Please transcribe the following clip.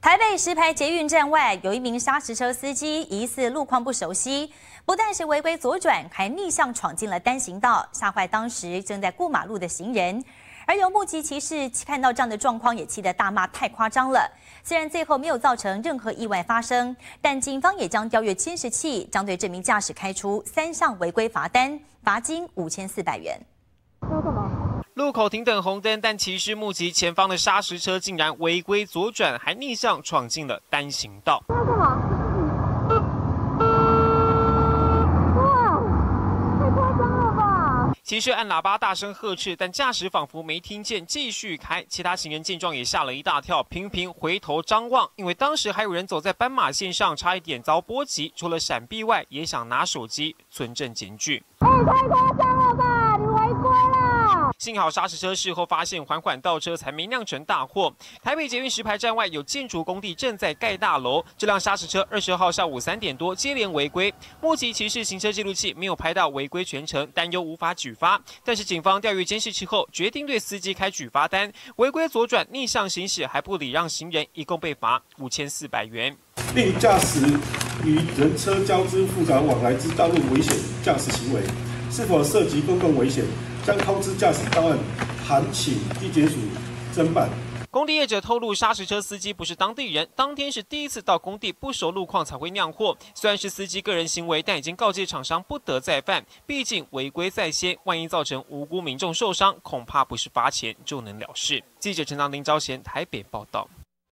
台北石牌捷运站外有一名砂石车司机，疑似路况不熟悉，不但是违规左转，还逆向闯进了单行道，吓坏当时正在过马路的行人。而有目击骑士看到这样的状况，也气得大骂太夸张了。虽然最后没有造成任何意外发生，但警方也将调阅监视器，将对这名驾驶开出三项违规罚单，罚金五千四百元。路口停等红灯，但骑士目击前方的砂石车竟然违规左转，还逆向闯进了单行道。哇，太夸张了吧！骑士按喇叭大声呵斥，但驾驶仿佛没听见，继续开。其他行人见状也吓了一大跳，频频回头张望，因为当时还有人走在斑马线上，差一点遭波及。除了闪避外，也想拿手机存证检举。哎，太夸张！幸好砂石车事后发现缓缓倒车，才没酿成大祸。台北捷运石牌站外有建筑工地正在盖大楼，这辆砂石车二十号下午三点多接连违规，目击骑士行车记录器没有拍到违规全程，担忧无法举发。但是警方调阅监视器后，决定对司机开举发单，违规左转、逆向行驶还不礼让行人，一共被罚五千四百元。并驾驶与人车交织复杂往来之道路危险驾驶行为，是否涉及公共危险？将通知驾驶档案函请地检署侦办。工地业者透露，砂石车司机不是当地人，当天是第一次到工地，不熟路况才会酿祸。虽然是司机个人行为，但已经告诫厂商不得再犯。毕竟违规在先，万一造成无辜民众受伤，恐怕不是罚钱就能了事。记者陈长林、招贤台北报道。